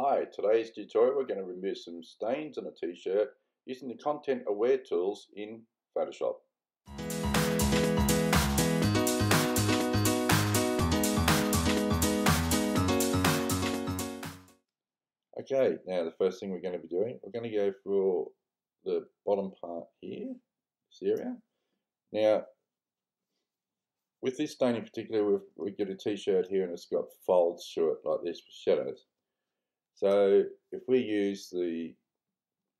Hi, today's tutorial we're going to remove some stains on a t-shirt using the content aware tools in Photoshop. Okay, now the first thing we're going to be doing, we're going to go for the bottom part here, this area. Now, with this stain in particular, we've, we get a t-shirt here and it's got folds through it like this with shadows. So if we use the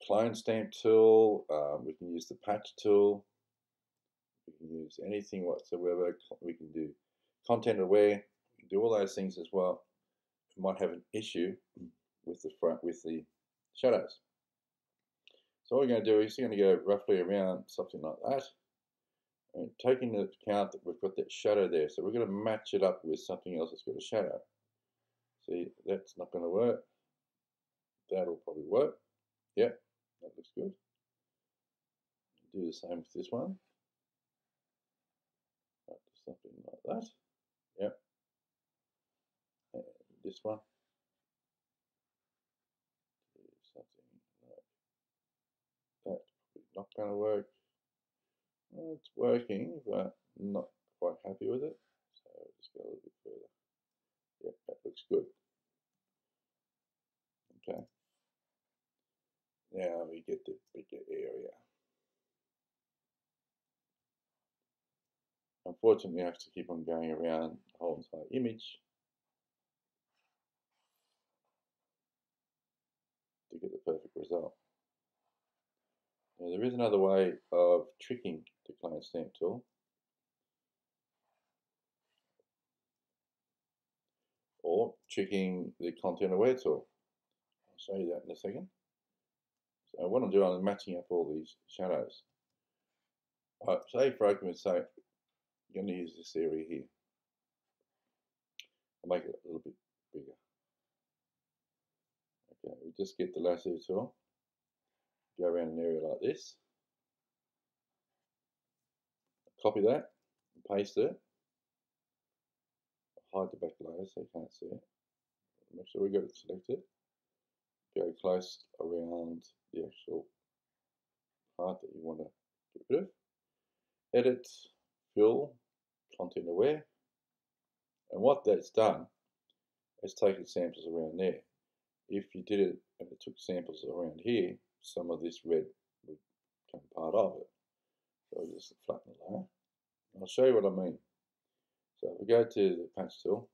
clone stamp tool, um, we can use the patch tool, we can use anything whatsoever, we can do content aware, do all those things as well. We might have an issue with the front, with the shadows. So what we're going to do is we're going to go roughly around something like that. And taking into account that we've got that shadow there, so we're going to match it up with something else that's got a shadow. See, that's not going to work. That'll probably work. Yep, that looks good. Do the same with this one. Something like that. Yep. And this one. Something like that. Not going to work. Well, it's working, but not quite happy with it. So just go a little bit further. Yep, that looks good. Okay. Now we get the bigger area. Unfortunately, I have to keep on going around the whole entire image to get the perfect result. Now there is another way of tricking the clone stamp tool. Or tricking the content aware tool. I'll show you that in a second. So what I'm doing, I'm matching up all these shadows. Right, say for argument's sake, you're going to use this area here. I'll make it a little bit bigger. Okay, we just get the lasso tool, go around an area like this, copy that, and paste it, hide the back layer so you can't see it. Make sure we got it selected. Go close around the actual part that you want to get rid of. Edit, fill, content aware. And what that's done is taken samples around there. If you did it and it took samples around here, some of this red would become part of it. So I'll just flatten layer. I'll show you what I mean. So if we go to the patch tool,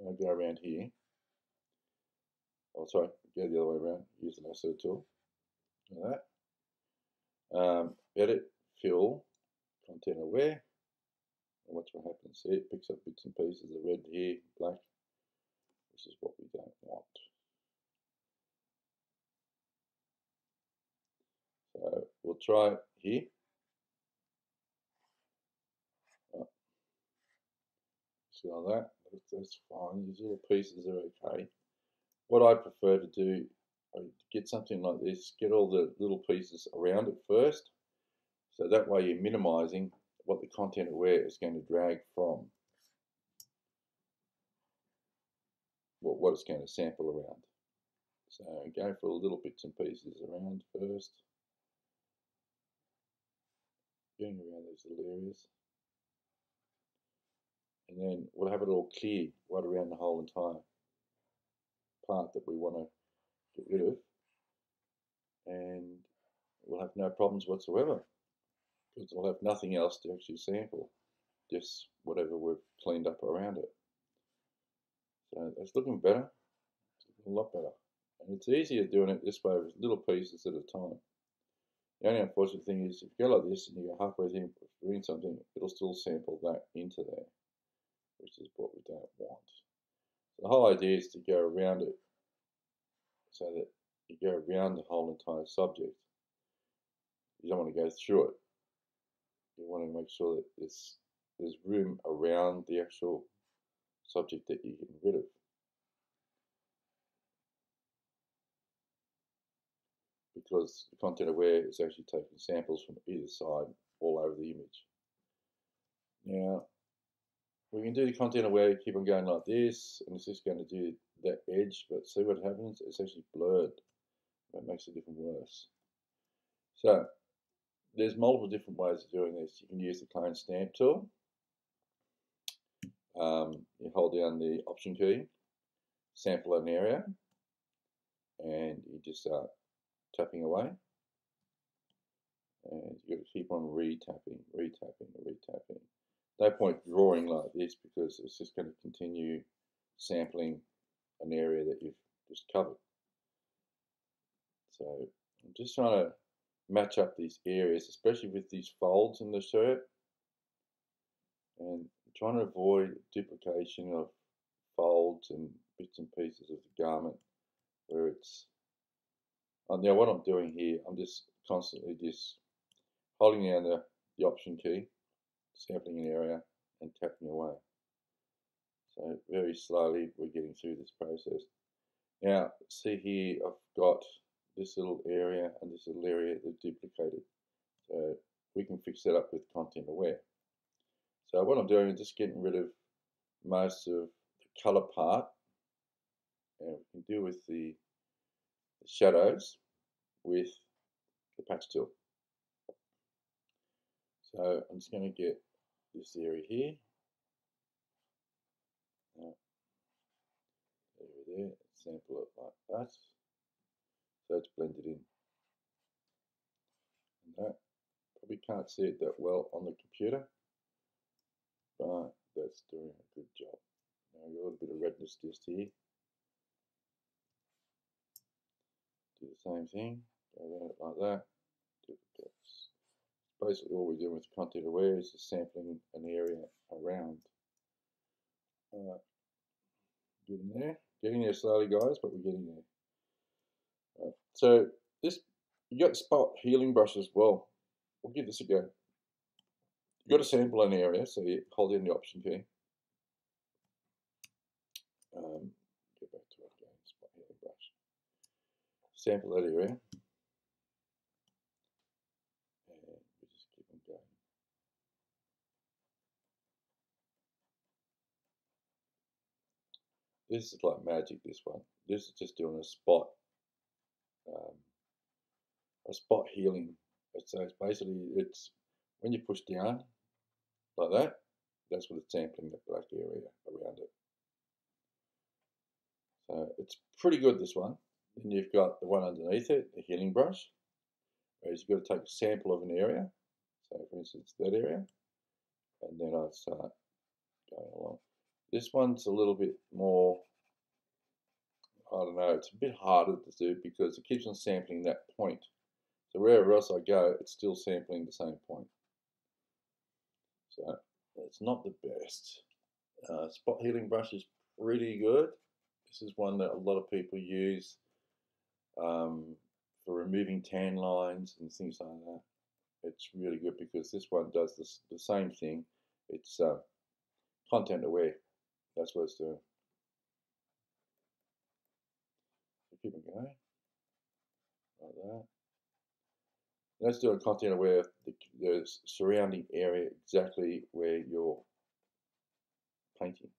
I'll go around here. Oh, sorry, go the other way around, use the lasso tool. Like that. Um, edit, fill, content aware. And watch what happens. See, it picks up bits and pieces of red here, black. This is what we don't want. So we'll try here. See like that. That's fine. These little pieces are okay. What I prefer to do, I get something like this, get all the little pieces around it first. So that way you're minimizing what the content aware is going to drag from what, it's going to sample around. So go for little bits and pieces around first. Going around those little areas. And then we'll have it all clear right around the whole entire part that we want to get rid of. And we'll have no problems whatsoever because we'll have nothing else to actually sample, just whatever we've cleaned up around it. So it's looking better, it's a lot better. And it's easier doing it this way with little pieces at a time. The only unfortunate thing is if you go like this and you go halfway through doing something, it'll still sample that into there, which is what we don't want. The whole idea is to go around it so that you go around the whole entire subject. You don't want to go through it you want to make sure that there's, there's room around the actual subject that you're getting rid of. Because the content aware is actually taking samples from either side all over the image. Now, we can do the content aware, keep on going like this, and it's just going to do that edge, but see what happens? It's actually blurred. That makes it even worse. So there's multiple different ways of doing this. You can use the clone stamp tool. Um, you hold down the option key, sample an area, and you just start tapping away. And you keep on re-tapping, re-tapping, re-tapping. No point drawing like this because it's just going to continue sampling an area that you've just covered. So I'm just trying to match up these areas, especially with these folds in the shirt, and trying to avoid duplication of folds and bits and pieces of the garment where it's uh, now what I'm doing here I'm just constantly just holding down the, the option key sampling an area and tapping away so very slowly we're getting through this process now see here I've got this little area and this little area that duplicated. So we can fix that up with content aware. So what I'm doing is just getting rid of most of the color part and we can deal with the, shadows with the patch tool. So I'm just going to get this area here. There, sample it like that so it's blended in. And that probably can't see it that well on the computer, but that's doing a good job. Now a little bit of redness just here. Do the same thing, go around it like that. Duplicates. Basically all we're doing with content aware is sampling an area around. Uh, getting there, getting there slowly guys, but we're getting there. So this, you got spot healing brush as well. We'll give this a go. You got to sample an area, so you hold in the option key. Um, get back to again, spot healing brush. Sample that area. And we just keep on going. This is like magic, this one. This is just doing a spot um, a spot healing. So it's basically it's when you push down like that, that's what it's sampling the black area around it. So it's pretty good this one. Then you've got the one underneath it, the healing brush. where you've got to take a sample of an area. So for instance that area. And then I start going along. This one's a little bit more I don't know, it's a bit harder to do because it keeps on sampling that point. So wherever else I go, it's still sampling the same point. So it's not the best. Uh, spot healing brush is pretty good. This is one that a lot of people use um, for removing tan lines and things like that. It's really good because this one does this, the same thing. It's uh, content aware. That's what it's doing. keep it going. Like that. Let's do a content aware of the, the surrounding area exactly where you're painting.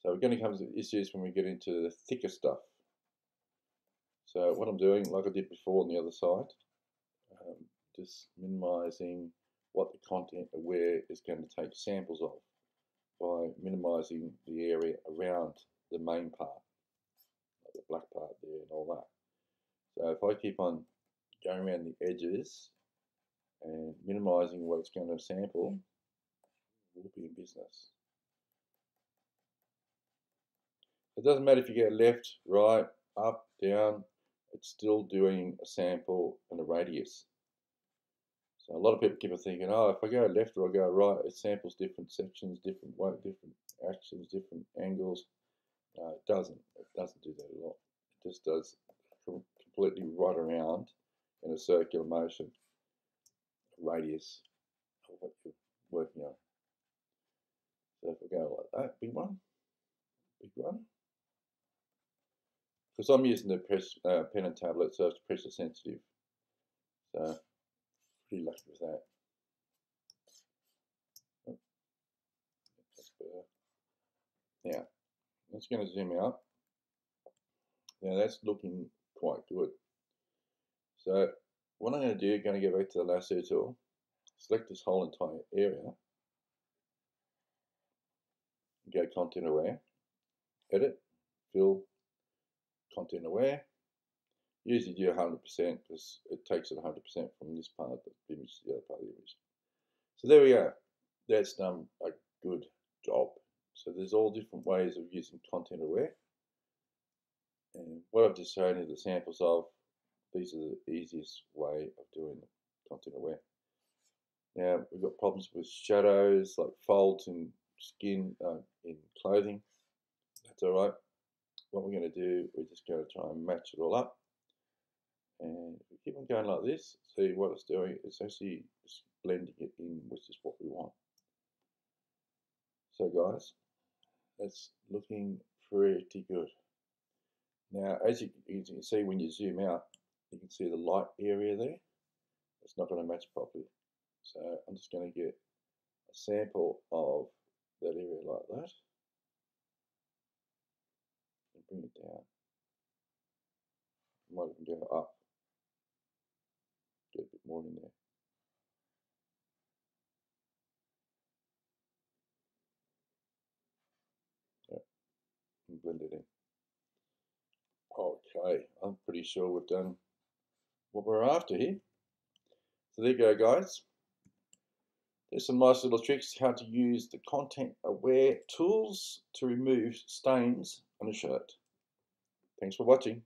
So we're going to come to issues when we get into the thicker stuff. So what I'm doing, like I did before on the other side, um, just minimizing what the content aware is going to take samples of by minimizing the area around the main part, like the black part there and all that. So if I keep on going around the edges and minimizing what it's going to sample, mm. we'll be in business. It doesn't matter if you get left, right, up, down, it's still doing a sample and a radius. So a lot of people keep thinking, oh, if I go left or I go right, it samples different sections, different weight, different actions, different angles. No, it doesn't. It doesn't do that at all. It just does completely right around in a circular motion, radius of what you're working on. So if we go like that, big one, big one. Because I'm using the press, uh, pen and tablet, so it's pressure sensitive. So pretty lucky with that. Oh, yeah, I'm just going to zoom out. Now that's looking quite good. So what I'm going to do, I'm going to go back to the lasso tool, select this whole entire area, go content aware, edit, fill, content aware. Usually do 100% because it takes it 100% from this part of the image to the other part of the image. So there we go. That's done a good job. So there's all different ways of using content aware. And what I've just shown you the samples of, these are the easiest way of doing content aware. Now we've got problems with shadows like folds in skin, uh, in clothing. That's all right. What we're going to do, we're just going to try and match it all up. And we keep on going like this, see what it's doing, it's actually blending it in, which is what we want. So guys, that's looking pretty good. Now, as you, you, can see when you zoom out, you can see the light area there. It's not going to match properly. So I'm just going to get a sample of that area like that. And bring it down. Might even go up. In there. and blend it in. Okay, I'm pretty sure we've done what we're after here. So there you go, guys. There's some nice little tricks how to use the content aware tools to remove stains on a shirt. Thanks for watching.